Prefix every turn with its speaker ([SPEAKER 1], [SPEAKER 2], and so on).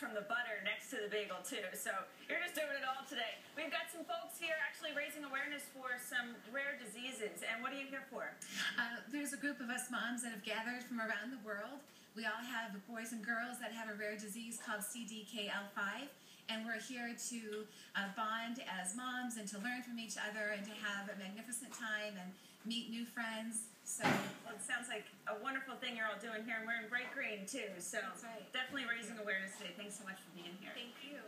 [SPEAKER 1] from the butter next to the bagel too. So you're just doing it all today. We've got some folks here actually raising awareness for some rare diseases. And what are you here for?
[SPEAKER 2] Uh, there's a group of us moms that have gathered from around the world. We all have boys and girls that have a rare disease called CDKL5, and we're here to uh, bond as moms and to learn from each other and to have a magnificent time and meet new friends. So
[SPEAKER 1] Well, it sounds like a wonderful thing you're all doing here, and we're in bright green too. So
[SPEAKER 2] right.
[SPEAKER 1] definitely raising today. Thanks so much for being here.
[SPEAKER 2] thank you.